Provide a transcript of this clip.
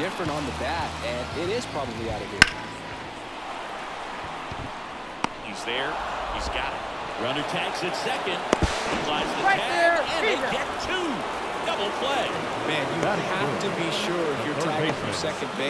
different on the bat, and it is probably out of here. He's there. He's got it. Runner tags at second. He flies the Right tag, there. and they get two. Double play. Man, you have to be sure if you're tagging from second base.